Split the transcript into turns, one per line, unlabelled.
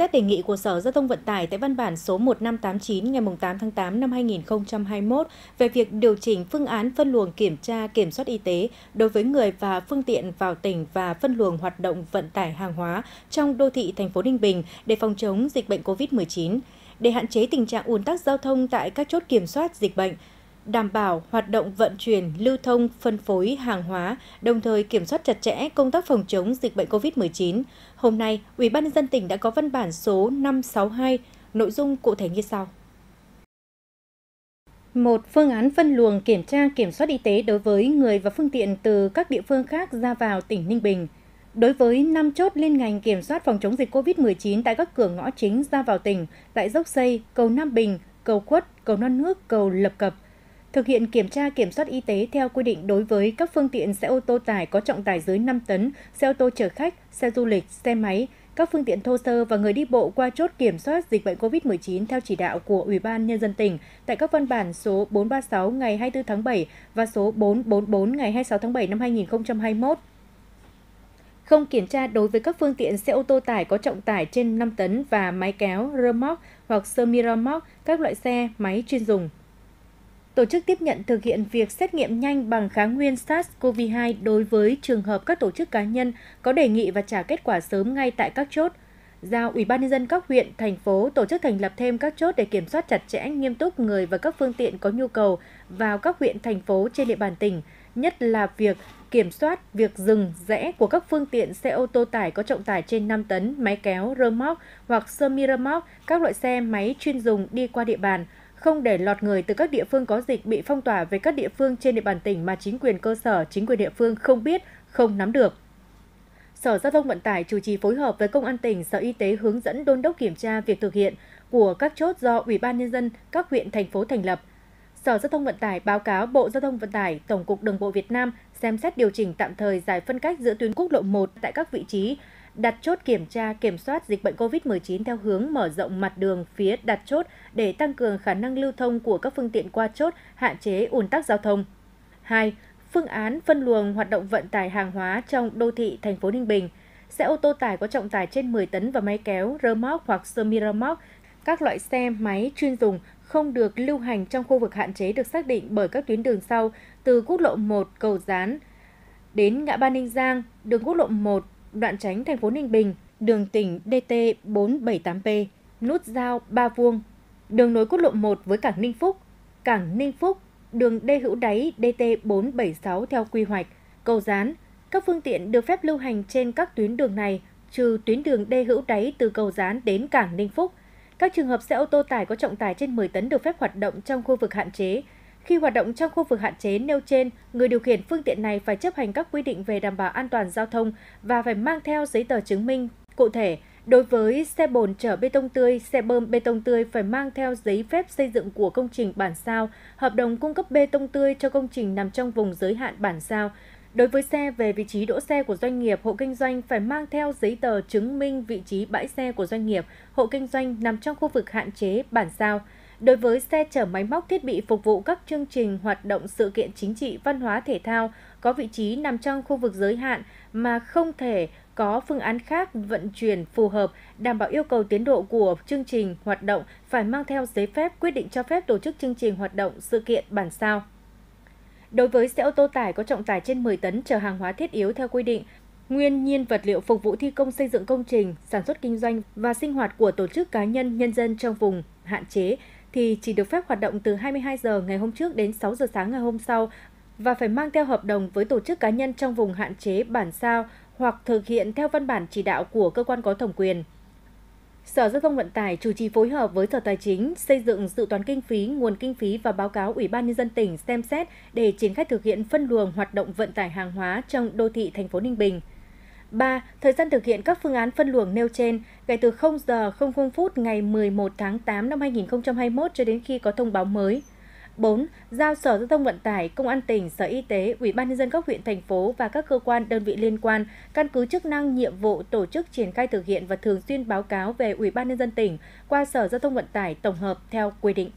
xét đề nghị của Sở Giao thông Vận tải tại văn bản số 1589 ngày 8 tháng 8 năm 2021 về việc điều chỉnh phương án phân luồng kiểm tra kiểm soát y tế đối với người và phương tiện vào tỉnh và phân luồng hoạt động vận tải hàng hóa trong đô thị thành phố Ninh Bình để phòng chống dịch bệnh COVID-19. Để hạn chế tình trạng ùn tắc giao thông tại các chốt kiểm soát dịch bệnh, đảm bảo hoạt động vận chuyển, lưu thông, phân phối hàng hóa, đồng thời kiểm soát chặt chẽ công tác phòng chống dịch bệnh COVID-19. Hôm nay, Ủy ban nhân dân tỉnh đã có văn bản số 562, nội dung cụ thể như sau. Một phương án phân luồng kiểm tra kiểm soát y tế đối với người và phương tiện từ các địa phương khác ra vào tỉnh Ninh Bình. Đối với 5 chốt liên ngành kiểm soát phòng chống dịch COVID-19 tại các cửa ngõ chính ra vào tỉnh, tại Dốc Xây, cầu Nam Bình, cầu Quất, cầu Non Nước, cầu Lập Cập – thực hiện kiểm tra kiểm soát y tế theo quy định đối với các phương tiện xe ô tô tải có trọng tải dưới 5 tấn, xe ô tô chở khách, xe du lịch, xe máy, các phương tiện thô sơ và người đi bộ qua chốt kiểm soát dịch bệnh COVID-19 theo chỉ đạo của Ủy ban Nhân dân tỉnh tại các văn bản số 436 ngày 24 tháng 7 và số 444 ngày 26 tháng 7 năm 2021 không kiểm tra đối với các phương tiện xe ô tô tải có trọng tải trên 5 tấn và máy kéo, rơ móc hoặc semi rơ móc, các loại xe, máy chuyên dùng tổ chức tiếp nhận thực hiện việc xét nghiệm nhanh bằng kháng nguyên SARS-CoV-2 đối với trường hợp các tổ chức cá nhân có đề nghị và trả kết quả sớm ngay tại các chốt. Giao Ủy ban nhân dân các huyện, thành phố tổ chức thành lập thêm các chốt để kiểm soát chặt chẽ nghiêm túc người và các phương tiện có nhu cầu vào các huyện, thành phố trên địa bàn tỉnh, nhất là việc kiểm soát việc dừng rẽ của các phương tiện xe ô tô tải có trọng tải trên 5 tấn, máy kéo, rơ móc hoặc sơ mi rơ móc, các loại xe máy chuyên dùng đi qua địa bàn, không để lọt người từ các địa phương có dịch bị phong tỏa về các địa phương trên địa bàn tỉnh mà chính quyền cơ sở, chính quyền địa phương không biết, không nắm được. Sở Giao thông Vận tải chủ trì phối hợp với Công an tỉnh, Sở Y tế hướng dẫn đôn đốc kiểm tra việc thực hiện của các chốt do Ủy ban Nhân dân các huyện, thành phố thành lập. Sở Giao thông Vận tải báo cáo Bộ Giao thông Vận tải, Tổng cục Đường bộ Việt Nam xem xét điều chỉnh tạm thời giải phân cách giữa tuyến quốc lộ 1 tại các vị trí đặt chốt kiểm tra kiểm soát dịch bệnh COVID-19 theo hướng mở rộng mặt đường phía đặt chốt để tăng cường khả năng lưu thông của các phương tiện qua chốt, hạn chế ùn tắc giao thông. 2. Phương án phân luồng hoạt động vận tải hàng hóa trong đô thị thành phố Ninh Bình. Xe ô tô tải có trọng tải trên 10 tấn và máy kéo, rơ móc hoặc semi rơ móc, các loại xe máy chuyên dùng không được lưu hành trong khu vực hạn chế được xác định bởi các tuyến đường sau từ quốc lộ 1 cầu Gián đến ngã ba Ninh Giang, đường quốc lộ 1 đoạn tránh thành phố Ninh Bình, đường tỉnh DT 478P, nút giao Ba Vuông, đường nối quốc lộ 1 với cảng Ninh Phúc, cảng Ninh Phúc, đường đê hữu đáy DT 476 theo quy hoạch, cầu rán. Các phương tiện được phép lưu hành trên các tuyến đường này, trừ tuyến đường đê hữu đáy từ cầu rán đến cảng Ninh Phúc. Các trường hợp xe ô tô tải có trọng tải trên 10 tấn được phép hoạt động trong khu vực hạn chế, khi hoạt động trong khu vực hạn chế nêu trên, người điều khiển phương tiện này phải chấp hành các quy định về đảm bảo an toàn giao thông và phải mang theo giấy tờ chứng minh. Cụ thể, đối với xe bồn chở bê tông tươi, xe bơm bê tông tươi phải mang theo giấy phép xây dựng của công trình bản sao, hợp đồng cung cấp bê tông tươi cho công trình nằm trong vùng giới hạn bản sao. Đối với xe về vị trí đỗ xe của doanh nghiệp, hộ kinh doanh phải mang theo giấy tờ chứng minh vị trí bãi xe của doanh nghiệp, hộ kinh doanh nằm trong khu vực hạn chế bản sao. Đối với xe chở máy móc thiết bị phục vụ các chương trình hoạt động sự kiện chính trị, văn hóa thể thao có vị trí nằm trong khu vực giới hạn mà không thể có phương án khác vận chuyển phù hợp, đảm bảo yêu cầu tiến độ của chương trình hoạt động phải mang theo giấy phép quyết định cho phép tổ chức chương trình hoạt động sự kiện bản sao. Đối với xe ô tô tải có trọng tải trên 10 tấn chở hàng hóa thiết yếu theo quy định, nguyên nhiên vật liệu phục vụ thi công xây dựng công trình, sản xuất kinh doanh và sinh hoạt của tổ chức cá nhân nhân dân trong vùng hạn chế thì chỉ được phép hoạt động từ 22 giờ ngày hôm trước đến 6 giờ sáng ngày hôm sau và phải mang theo hợp đồng với tổ chức cá nhân trong vùng hạn chế bản sao hoặc thực hiện theo văn bản chỉ đạo của cơ quan có thẩm quyền. Sở Giao thông Vận tải chủ trì phối hợp với Sở Tài chính xây dựng dự toán kinh phí, nguồn kinh phí và báo cáo Ủy ban nhân dân tỉnh xem xét để triển khai thực hiện phân luồng hoạt động vận tải hàng hóa trong đô thị thành phố Ninh Bình. 3. Thời gian thực hiện các phương án phân luồng nêu trên kể từ 0 giờ 00 phút ngày 11 tháng 8 năm 2021 cho đến khi có thông báo mới. 4. Giao Sở Giao thông Vận tải, Công an tỉnh, Sở Y tế, Ủy ban nhân dân các huyện thành phố và các cơ quan đơn vị liên quan căn cứ chức năng nhiệm vụ tổ chức triển khai thực hiện và thường xuyên báo cáo về Ủy ban nhân dân tỉnh qua Sở Giao thông Vận tải tổng hợp theo quy định.